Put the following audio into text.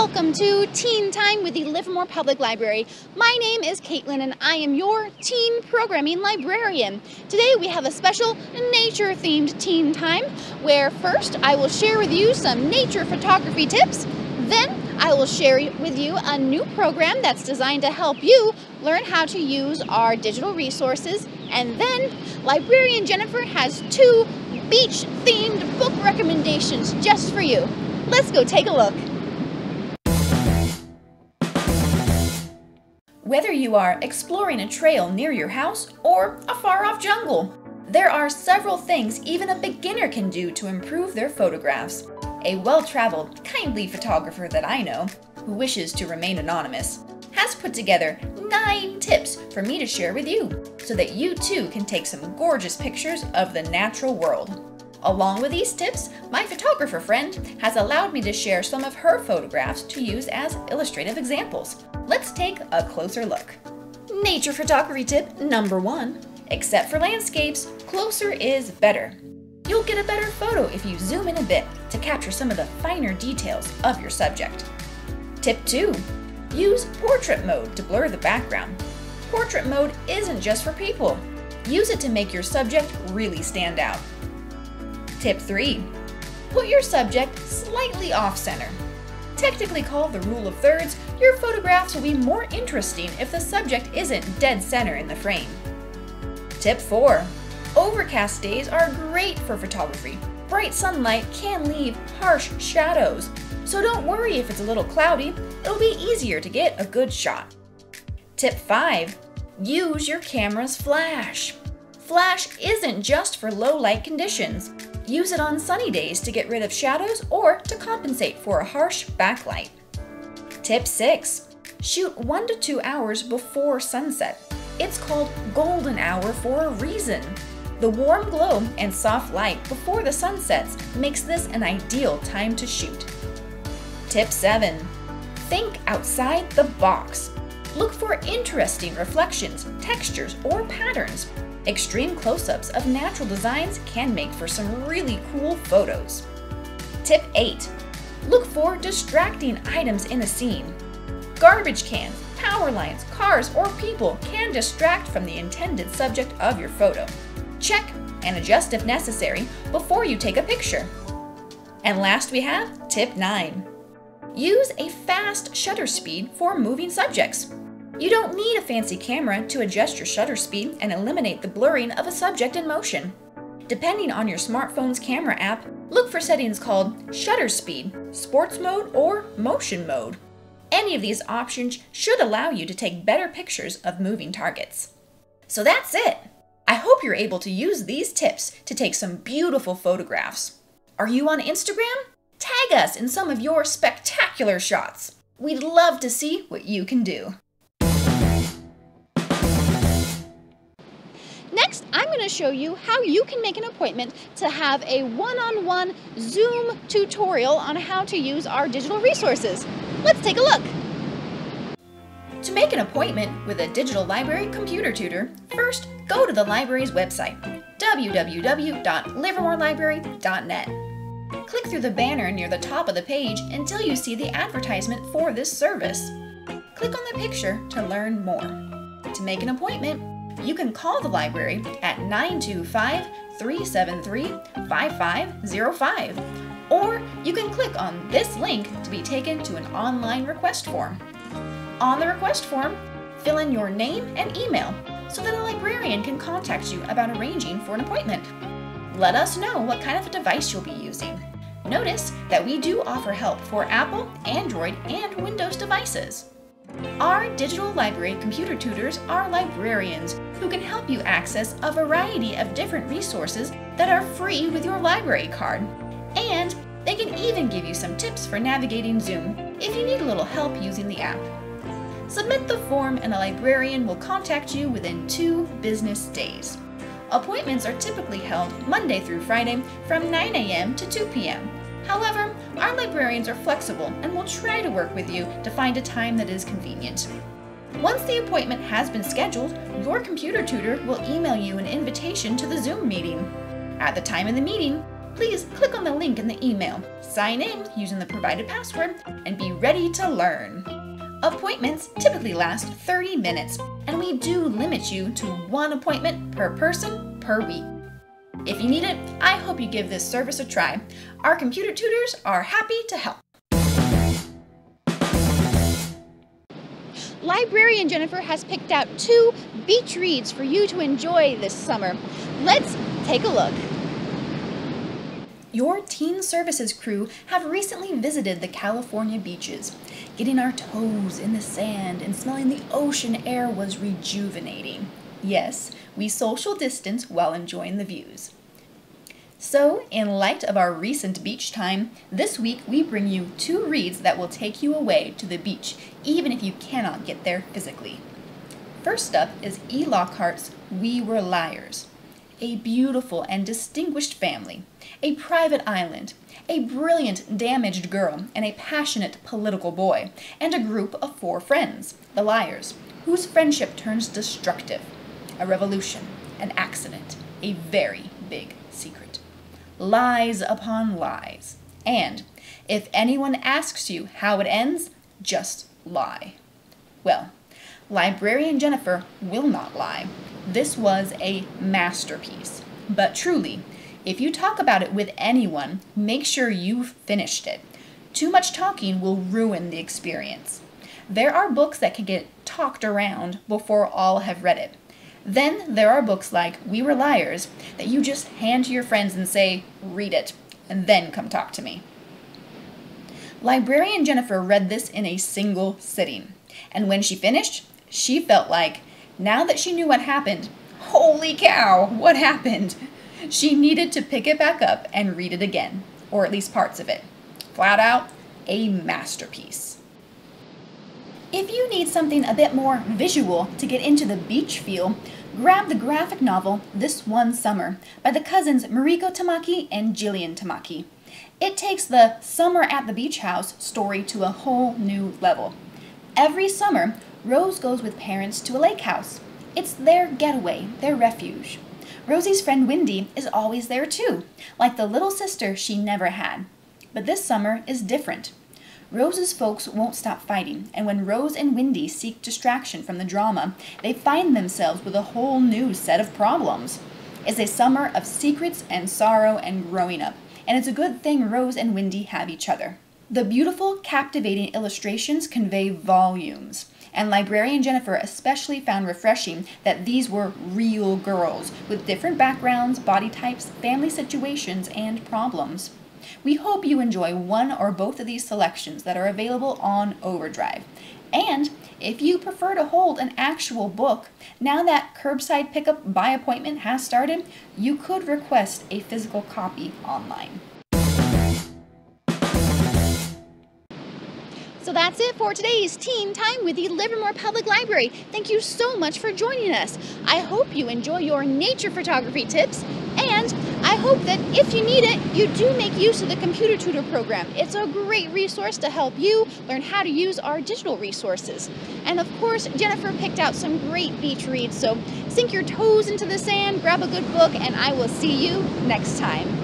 Welcome to Teen Time with the Livermore Public Library. My name is Caitlin and I am your teen programming librarian. Today we have a special nature themed Teen Time where first I will share with you some nature photography tips, then I will share with you a new program that's designed to help you learn how to use our digital resources, and then librarian Jennifer has two beach themed book recommendations just for you. Let's go take a look. Whether you are exploring a trail near your house or a far off jungle, there are several things even a beginner can do to improve their photographs. A well traveled, kindly photographer that I know, who wishes to remain anonymous, has put together nine tips for me to share with you so that you too can take some gorgeous pictures of the natural world. Along with these tips, my photographer friend has allowed me to share some of her photographs to use as illustrative examples. Let's take a closer look. Nature photography tip number one Except for landscapes, closer is better. You'll get a better photo if you zoom in a bit to capture some of the finer details of your subject. Tip 2 Use portrait mode to blur the background. Portrait mode isn't just for people. Use it to make your subject really stand out. Tip 3. Put your subject slightly off center. Technically called the rule of thirds, your photographs will be more interesting if the subject isn't dead center in the frame. Tip 4. Overcast days are great for photography. Bright sunlight can leave harsh shadows, so don't worry if it's a little cloudy, it'll be easier to get a good shot. Tip 5. Use your camera's flash. Flash isn't just for low light conditions. Use it on sunny days to get rid of shadows or to compensate for a harsh backlight. Tip 6. Shoot 1 to 2 hours before sunset. It's called golden hour for a reason. The warm glow and soft light before the sun sets makes this an ideal time to shoot. Tip 7. Think outside the box. Look for interesting reflections, textures, or patterns. Extreme close-ups of natural designs can make for some really cool photos. Tip 8. Look for distracting items in a scene. Garbage cans, power lines, cars, or people can distract from the intended subject of your photo. Check and adjust if necessary before you take a picture. And last we have tip 9. Use a fast shutter speed for moving subjects. You don't need a fancy camera to adjust your shutter speed and eliminate the blurring of a subject in motion. Depending on your smartphone's camera app, look for settings called shutter speed, sports mode, or motion mode. Any of these options should allow you to take better pictures of moving targets. So that's it! I hope you're able to use these tips to take some beautiful photographs. Are you on Instagram? Tag us in some of your spectacular shots. We'd love to see what you can do. I'm going to show you how you can make an appointment to have a one-on-one Zoom tutorial on how to use our digital resources. Let's take a look. To make an appointment with a digital library computer tutor, first go to the library's website, www.livermorelibrary.net. Click through the banner near the top of the page until you see the advertisement for this service. Click on the picture to learn more. To make an appointment, you can call the library at 925 373 5505, or you can click on this link to be taken to an online request form. On the request form, fill in your name and email so that a librarian can contact you about arranging for an appointment. Let us know what kind of a device you'll be using. Notice that we do offer help for Apple, Android, and Windows devices. Our digital library computer tutors are librarians who can help you access a variety of different resources that are free with your library card. And they can even give you some tips for navigating Zoom if you need a little help using the app. Submit the form and a librarian will contact you within two business days. Appointments are typically held Monday through Friday from 9 a.m. to 2 p.m. However, our librarians are flexible and will try to work with you to find a time that is convenient. Once the appointment has been scheduled, your computer tutor will email you an invitation to the Zoom meeting. At the time of the meeting, please click on the link in the email, sign in using the provided password, and be ready to learn. Appointments typically last 30 minutes, and we do limit you to one appointment per person per week. If you need it, I hope you give this service a try. Our computer tutors are happy to help. Librarian Jennifer has picked out two beach reads for you to enjoy this summer. Let's take a look. Your teen services crew have recently visited the California beaches. Getting our toes in the sand and smelling the ocean air was rejuvenating. Yes, we social distance while enjoying the views. So, in light of our recent beach time, this week we bring you two reads that will take you away to the beach, even if you cannot get there physically. First up is E. Lockhart's We Were Liars. A beautiful and distinguished family, a private island, a brilliant damaged girl, and a passionate political boy, and a group of four friends, the Liars, whose friendship turns destructive. A revolution, an accident, a very big secret lies upon lies. And if anyone asks you how it ends, just lie. Well, librarian Jennifer will not lie. This was a masterpiece. But truly, if you talk about it with anyone, make sure you've finished it. Too much talking will ruin the experience. There are books that can get talked around before all have read it. Then there are books like We Were Liars that you just hand to your friends and say, read it, and then come talk to me. Librarian Jennifer read this in a single sitting, and when she finished, she felt like, now that she knew what happened, holy cow, what happened? She needed to pick it back up and read it again, or at least parts of it. Flat out, a masterpiece. If you need something a bit more visual to get into the beach feel, grab the graphic novel This One Summer by the cousins Mariko Tamaki and Jillian Tamaki. It takes the Summer at the Beach House story to a whole new level. Every summer, Rose goes with parents to a lake house. It's their getaway, their refuge. Rosie's friend Wendy is always there too, like the little sister she never had. But this summer is different. Rose's folks won't stop fighting, and when Rose and Wendy seek distraction from the drama, they find themselves with a whole new set of problems. It's a summer of secrets and sorrow and growing up, and it's a good thing Rose and Wendy have each other. The beautiful, captivating illustrations convey volumes, and librarian Jennifer especially found refreshing that these were real girls with different backgrounds, body types, family situations, and problems. We hope you enjoy one or both of these selections that are available on Overdrive. And if you prefer to hold an actual book, now that curbside pickup by appointment has started, you could request a physical copy online. So that's it for today's Teen Time with the Livermore Public Library. Thank you so much for joining us. I hope you enjoy your nature photography tips hope that if you need it, you do make use of the Computer Tutor program. It's a great resource to help you learn how to use our digital resources. And of course, Jennifer picked out some great beach reads, so sink your toes into the sand, grab a good book, and I will see you next time.